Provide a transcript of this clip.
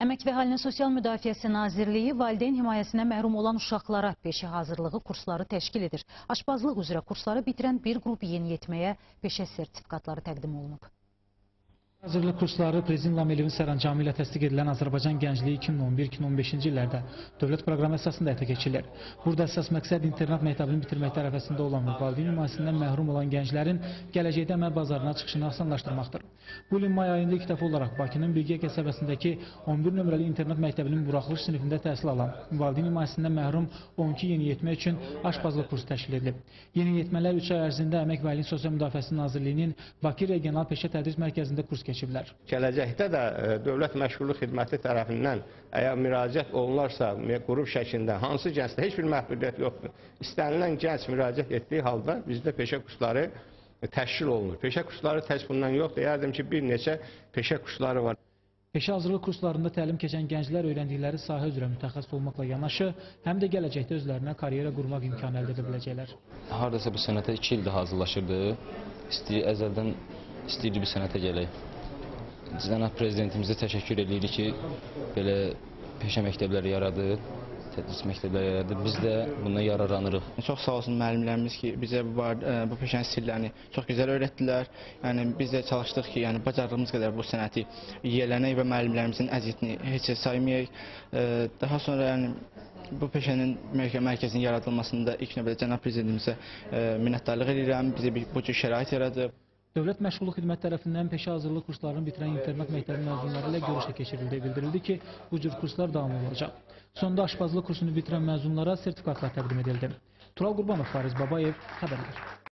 Əmək və Əhalinin Sosial Müdafiəsi Nazirliyi valideyn himayəsinə məhrum olan uşaqlara peşə hazırlığı kursları təşkil edir. Aşpazlıq üzrə kursları bitirən bir qrup yeniyetməyə peşə sertifikatları təqdim olunub. Hazırlıq kursları Prezident İlham Əliyevin sərəncamı ilə təsdiq edilən Azərbaycan gəncliyi 2011-2015-ci illərdə dövlət proqramı əsasında həyata keçirilir. Burada əsas məqsəd internat məktəbini bitirmək tərəfəsində olan və valideyn himayəsindən məhrum olan gənclərin gələcəkdə əməl bazarına çıxışını asanlaşdırmaqdır. Bu ilin may ayında ilk dəfə olaraq Bakının Bilgiyə qəsəbəsindəki 11 nömrəli internat məktəbinin buraxılış sinifində təhsil alan valideyn himayəsindən məhrum 12 yeniyetmə üçün aşpazlıq kursu təşkil edilib. Yeniyetmələr 3 ay ərzində Əmək və Əhalinin Sosial Müdafiəsi Nazirliyinin Bakı Regional Peşə Tədris Mərkəzində kurs keçiblər. Gələcəkdə də e, Dövlət Məşğulluq Xidməti tərəfindən əgər müraciət olunarsa qrup şəklində hansı gəncdə heç bir məhdudiyyət yoxdur. İstənilən gənc müraciət etdiyi halda bizdə peşə kursları təşkil olunur. Peşə kursları tək bundan yox, deyərdim ki, bir neçə peşə kursları var. Peşə hazırlıq kurslarında təlim keçən gənclər öyrəndikləri sahə üzrə mütəxəssis olmaqla yanaşı, həm də gələcəkdə özlərinə karyera qurmaq imkanı əldə edə biləcəklər. Hardasa bu sənətə 2 ildir hazırlaşırdı. İstəyir, əzəldən istəyirdi bu sənətə gələk. Cənab prezidentimizə təşəkkür edirik ki, belə peşə məktəbləri yaradır, tədris məktəbləri yaradır. Biz də bundan yararlanırıq. Çox sağ olsun müəllimlərimiz ki, bizə bu, ə, bu peşənin sirlərini çox gözəl öyrətdilər. Yəni biz də çalışdıq ki, yəni bacardığımız qədər bu sənəti yiyələnək və müəllimlərimizin əziyyətini heç saymayaq. Ə, Daha sonra yəni bu peşənin mərkə- mərkəzinin yaradılmasında ilk növbədə cənab prezidentimizə ə, minnətdarlıq edirəm. Bizə bu cür şərait yaradıb. Dövlət Məşğulluq Xidməti tərəfindən peşə hazırlıq kurslarını bitirən internat məktəbi məzunları ilə görüş də keçirildi. Bildirildi ki, bu cür kurslar davam olacaq. Sonda aşpazlıq kursunu bitirən məzunlara sertifikatlar təqdim edildi. Tural Qurbanov, Fariz Babayev, xəbərlər.